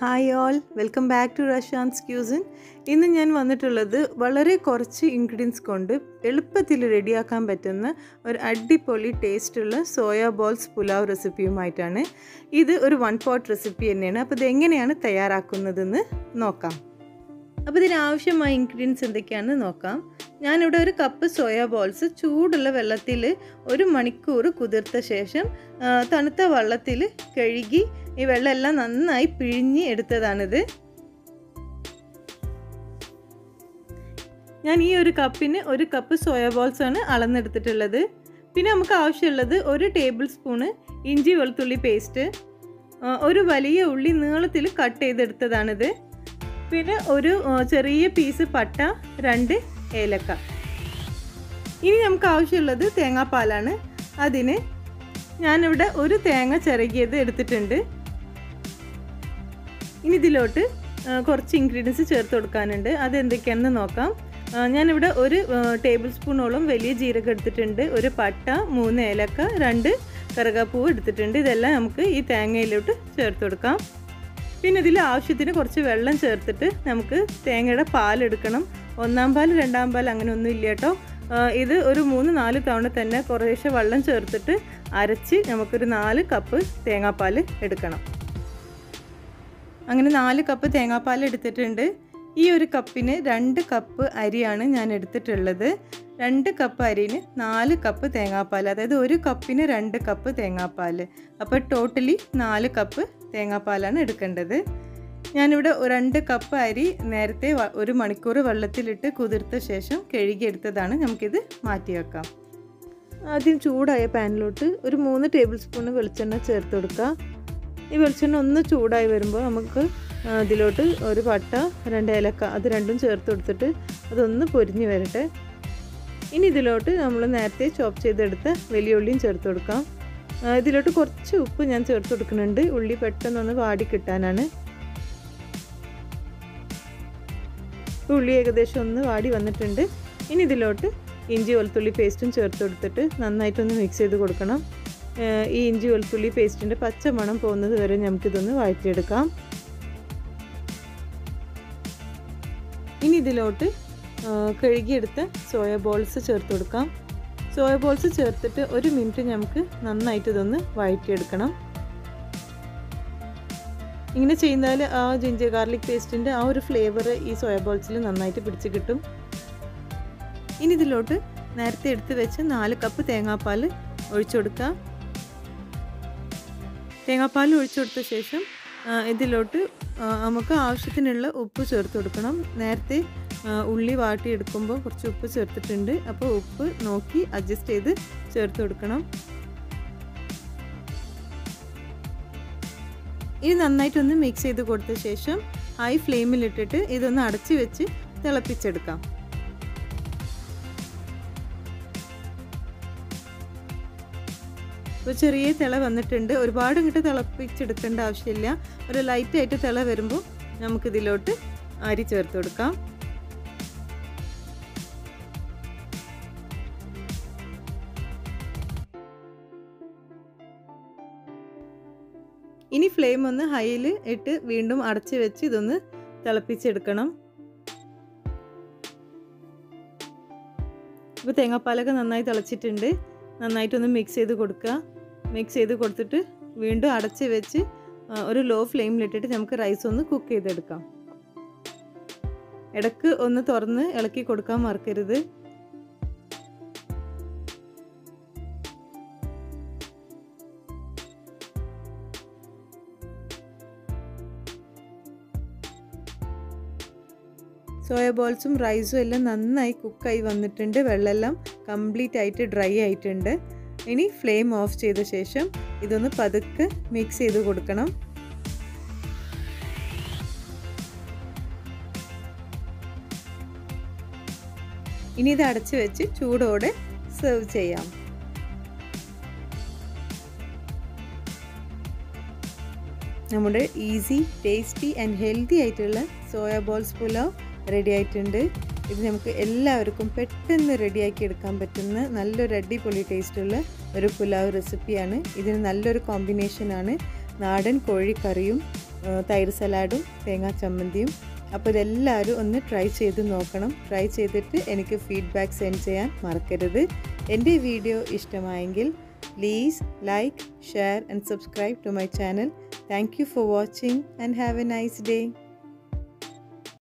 Hi all. Welcome back to Rashan's cuisine. ഇന്ന് ഞാൻ വന്നിട്ടുള്ളത് വളരെ കുറച്ച് ഇൻഗ്രീഡിയൻസ് കൊണ്ട് എളുപ്പത്തിൽ റെഡിയാക്കാൻ പറ്റുന്ന ഒരു അടിപൊളി ടേസ്റ്റുള്ള സോയാ ബോൾസ് പുലാവ് റെസിപ്പിയുമായിട്ടാണ്. ഇത് ഒരു വൺ പോട്ട് റെസിപ്പി തന്നെയാണ്. അപ്പോൾ ഇത് എങ്ങനെയാണ് തയ്യാറാക്കുന്നതെന്ന് നോക്കാം. അപ്പോൾ ഇതിനാവശ്യമായ ഇൻഗ്രീഡിയൻസ് എന്തൊക്കെയാണെന്ന് നോക്കാം. ഞാനിവിടെ ഒരു കപ്പ് സോയാ ബോൾസ് ചൂടുള്ള വെള്ളത്തിൽ ഒരു മണിക്കൂർ കുതിർത്ത ശേഷം തണുത്ത വെള്ളത്തിൽ കഴുകി ഈ വെള്ളമെല്ലാം നന്നായി പിഴിഞ്ഞ് എടുത്തതാണിത്. ഞാൻ ഈ ഒരു കപ്പിന് ഒരു കപ്പ് സോയാ ബോൾസ് ആണ് അളന്നെടുത്തിട്ടുള്ളത്. പിന്നെ നമുക്ക് ആവശ്യമുള്ളത് ഒരു ടേബിൾ സ്പൂണ് ഇഞ്ചി വെളുത്തുള്ളി പേസ്റ്റ് ഒരു വലിയ ഉള്ളി നീളത്തിൽ കട്ട് ചെയ്തെടുത്തതാണിത്. പിന്നെ ഒരു ചെറിയ പീസ് പട്ട രണ്ട് ഏലക്ക. ഇനി നമുക്ക് ആവശ്യമുള്ളത് തേങ്ങാപ്പാലാണ്. അതിന് ഞാനിവിടെ ഒരു തേങ്ങ ചിറകിയത് എടുത്തിട്ടുണ്ട്. ഇനി ഇതിലോട്ട് കുറച്ച് ഇൻഗ്രീഡിയൻസ് ചേർത്ത് കൊടുക്കാനുണ്ട്. അത് എന്തൊക്കെയാണെന്ന് നോക്കാം ഞാനിവിടെ ഒരു ടേബിൾ സ്പൂണോളം വലിയ ജീരകം എടുത്തിട്ടുണ്ട്. ഒരു പട്ട മൂന്ന് ഏലക്ക രണ്ട് കറുകാപ്പൂവ് എടുത്തിട്ടുണ്ട്. ഇതെല്ലാം നമുക്ക് ഈ തേങ്ങയിലോട്ട് ചേർത്ത് കൊടുക്കാം. പിന്നെ ഇതിൽ ആവശ്യത്തിന് കുറച്ച് വെള്ളം ചേർത്തിട്ട് നമുക്ക് തേങ്ങയുടെ പാലെടുക്കണം. ഒന്നാം പാൽ രണ്ടാം പാൽ അങ്ങനെ ഒന്നും ഇല്ല കേട്ടോ. ഇത് ഒരു മൂന്ന് നാല് തവണ തന്നെ കുറേശ്ശെ വെള്ളം ചേർത്തിട്ട് അരച്ച് നമുക്കൊരു നാല് കപ്പ് തേങ്ങാപ്പാൽ എടുക്കണം. അങ്ങനെ നാല് കപ്പ് തേങ്ങാപ്പാൽ എടുത്തിട്ടുണ്ട്. ഈ ഒരു കപ്പിന് രണ്ട് കപ്പ് അരിയാണ് ഞാൻ എടുത്തിട്ടുള്ളത്. രണ്ട് കപ്പ് അരിന് നാല് കപ്പ് തേങ്ങാപ്പാൽ അതായത് ഒരു കപ്പിന് രണ്ട് കപ്പ് തേങ്ങാപ്പാൽ അപ്പോൾ ടോട്ടലി നാല് കപ്പ് തേങ്ങാപ്പാലാണ് എടുക്കേണ്ടത്. ഞാനിവിടെ രണ്ട് കപ്പ് അരി നേരത്തെ ഒരു മണിക്കൂർ വെള്ളത്തിലിട്ട് കുതിർത്ത ശേഷം കഴുകിയെടുത്തതാണ്. നമുക്കിത് മാറ്റി വെക്കാം ആദ്യം ചൂടായ പാനിലോട്ട് ഒരു മൂന്ന് ടേബിൾ സ്പൂൺ വെളിച്ചെണ്ണ ചേർത്ത് കൊടുക്കുക. ഈ വെളിച്ചെണ്ണ ഒന്ന് ചൂടായി വരുമ്പോൾ നമുക്ക് അതിലോട്ട് ഒരു പട്ട രണ്ട് ഏലക്ക അത് രണ്ടും ചേർത്ത് കൊടുത്തിട്ട് അതൊന്ന് പൊരിഞ്ഞ് വരട്ടെ. ഇനി ഇതിലോട്ട് നമ്മൾ നേരത്തെ ചോപ്പ് ചെയ്തെടുത്ത വലിയ ഉള്ളിയും ചേർത്ത് കൊടുക്കാം. ഇതിലോട്ട് കുറച്ച് ഉപ്പ് ഞാൻ ചേർത്ത് കൊടുക്കുന്നുണ്ട്. ഉള്ളി പെട്ടെന്നൊന്ന് വാടി കിട്ടാനാണ്. ഉള്ളി ഏകദേശം ഒന്ന് വാടി വന്നിട്ടുണ്ട്. ഇനി ഇതിലോട്ട് ഇഞ്ചി വെളുത്തുള്ളി പേസ്റ്റും ചേർത്ത് കൊടുത്തിട്ട് നന്നായിട്ടൊന്ന് മിക്സ് ചെയ്ത് കൊടുക്കണം. ഈ ഇഞ്ചി വെളുത്തുള്ളി പേസ്റ്റിന്റെ പച്ച മണം പോകുന്നത് വരെ നമുക്കിതൊന്ന് വഴറ്റിയെടുക്കാം. ഇനി ഇതിലോട്ട് കഴുകിയെടുത്ത് സോയ ബോൾസ് ചേർത്ത് കൊടുക്കാം. സോയ ബോൾസ് ചേർത്തിട്ട് ഒരു മിനിറ്റ് നമുക്ക് നന്നായിട്ട് ഇതൊന്ന് വഴറ്റിയെടുക്കണം. ഇങ്ങനെ ചെയ്യുന്നതിൽ ആ ജിഞ്ചർ ഗാർലിക് പേസ്റ്റിന്റെ ആ ഒരു ഫ്ലേവർ ഈ സോയ ബോൾസിൽ നന്നായിട്ട് പിടിച്ച് കിട്ടും. ഇനി ഇതിലോട്ട് നേരത്തെ എടുത്ത് വെച്ച് നാല് കപ്പ് തേങ്ങാപ്പാൽ ഒഴിച്ചു കൊടുക്കുക തേങ്ങാപ്പാൽ ഒഴിച്ചു കൊടുത്ത ശേഷം ഇതിലോട്ട് നമുക്ക് ആവശ്യത്തിനുള്ള ഉപ്പ് ചേർത്ത് കൊടുക്കണം. നേരത്തെ ഉള്ളി വാട്ടിയെടുക്കുമ്പോൾ കുറച്ച് ഉപ്പ് ചേർത്തിട്ടുണ്ട്. അപ്പോൾ ഉപ്പ് നോക്കി അഡ്ജസ്റ്റ് ചെയ്ത് ചേർത്ത് കൊടുക്കണം. ഇനി നന്നായിട്ടൊന്ന് മിക്സ് ചെയ്ത് കൊടുത്ത ശേഷം ഹൈ ഫ്ലെയിമിലിട്ടിട്ട് ഇതൊന്ന് അടച്ച് വെച്ച് തിളപ്പിച്ചെടുക്കാം. ഇപ്പോൾ ചെറിയ തിള വന്നിട്ടുണ്ട്. ഒരുപാട് ഇങ്ങോട്ട് തിളപ്പിച്ചെടുക്കേണ്ട ആവശ്യമില്ല. ഒരു ലൈറ്റായിട്ട് തിള വരുമ്പോൾ നമുക്കിതിലോട്ട് അരി ചേർത്ത് കൊടുക്കാം. ഇനി ഫ്ലെയിം ഒന്ന് ഹൈയിൽ ഇട്ട് വീണ്ടും അടച്ച് വെച്ച് ഇതൊന്ന് തിളപ്പിച്ചെടുക്കണം. ഇപ്പോൾ തേങ്ങാപ്പാലൊക്കെ നന്നായി തിളച്ചിട്ടുണ്ട്. നന്നായിട്ടൊന്ന് മിക്സ് ചെയ്ത് കൊടുക്കുക. മിക്സ് ചെയ്ത് കൊടുത്തിട്ട് വീണ്ടും അടച്ച് വെച്ച് ഒരു ലോ ഫ്ലെയിമിലിട്ടിട്ട് നമുക്ക് റൈസ് ഒന്ന് കുക്ക് ചെയ്തെടുക്കാം. ഇടയ്ക്ക് ഒന്ന് തുറന്ന് ഇളക്കി കൊടുക്കാൻ മറക്കരുത്. സോയ ബോൾസും റൈസും എല്ലാം നന്നായി കുക്കായി വന്നിട്ടുണ്ട്. വെള്ളമെല്ലാം കംപ്ലീറ്റ് ആയിട്ട് ഡ്രൈ ആയിട്ടുണ്ട്. ഇനി ഫ്ലെയിം ഓഫ് ചെയ്ത ശേഷം ഇതൊന്ന് പതുക്കെ മിക്സ് ചെയ്ത് കൊടുക്കണം. ഇനി ഇത് അടച്ച് വെച്ച് ചൂടോടെ സെർവ് ചെയ്യാം. നമ്മുടെ ഈസി ടേസ്റ്റി ആൻഡ് ഹെൽത്തി ആയിട്ടുള്ള സോയ ബോൾസ് പുലാവ് റെഡി ആയിട്ടുണ്ട് ഇത് നമുക്ക് എല്ലാവർക്കും പെട്ടെന്ന് റെഡിയാക്കി എടുക്കാൻ പറ്റുന്ന നല്ലൊരു അടിപൊളി ടേസ്റ്റുള്ള ഒരു പുലാവ് റെസിപ്പിയാണ്. ഇതിന് നല്ലൊരു കോമ്പിനേഷനാണ് നാടൻ കോഴിക്കറിയും തൈര് സലാഡും തേങ്ങാ ചമ്മന്തിയും. അപ്പോൾ ഇതെല്ലാവരും ഒന്ന് ട്രൈ ചെയ്ത് നോക്കണം. ട്രൈ ചെയ്തിട്ട് എനിക്ക് ഫീഡ്ബാക്ക് സെൻഡ് ചെയ്യാൻ മറക്കരുത്. എന്റെ വീഡിയോ ഇഷ്ടമായെങ്കിൽ please like share and subscribe to my channel thank you for watching and have a nice day